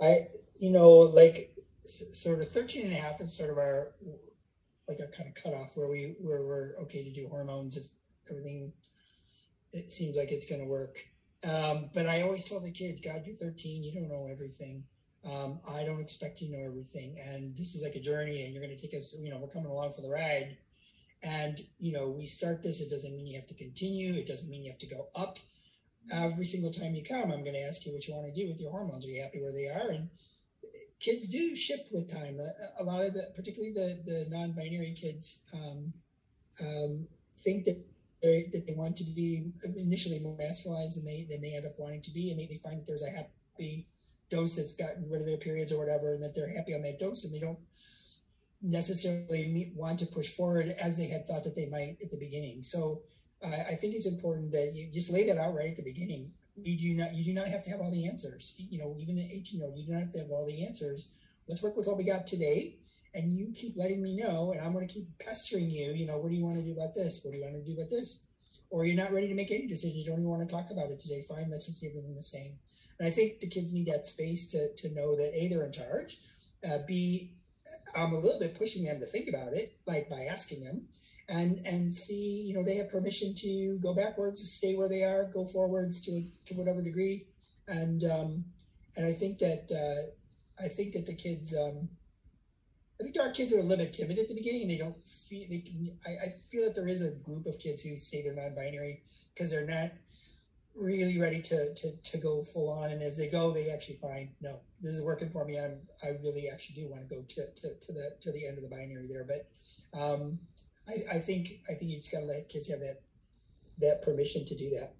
I, you know, like sort of 13 and a half is sort of our, like our kind of cutoff where we, where we're okay to do hormones if everything, it seems like it's going to work. Um, but I always tell the kids, God, you're 13, you don't know everything. Um, I don't expect you to know everything. And this is like a journey and you're going to take us, you know, we're coming along for the ride. And, you know, we start this, it doesn't mean you have to continue. It doesn't mean you have to go up every single time you come, I'm going to ask you what you want to do with your hormones. Are you happy where they are? And kids do shift with time. A, lot of the, particularly the, the non-binary kids, um, um, think that they, that they want to be initially more masculized than they than they end up wanting to be, and they, they find that there's a happy dose that's gotten rid of their periods or whatever, and that they're happy on that dose, and they don't necessarily meet, want to push forward as they had thought that they might at the beginning. So uh, I think it's important that you just lay that out right at the beginning. You do not you do not have to have all the answers. You know, even an 18 year old, you don't have to have all the answers. Let's work with what we got today, and you keep letting me know, and I'm going to keep pestering you. You know, what do you want to do about this? What do you want to do about this? Or you're not ready to make any decisions. You don't even want to talk about it today. Fine, let's just see everything the same. And I think the kids need that space to to know that a they're in charge. Uh, B, I'm a little bit pushing them to think about it, like by asking them, and and see, you know, they have permission to go backwards, stay where they are, go forwards to to whatever degree, and um, and I think that uh, I think that the kids. Um, I think are kids are a little bit timid at the beginning and they don't feel. They can, I, I feel that there is a group of kids who say they're non-binary because they're not really ready to, to to go full on. And as they go, they actually find no, this is working for me. I'm I really actually do want to go to to, to the to the end of the binary there. But um, I, I think I think you just gotta let kids have that that permission to do that.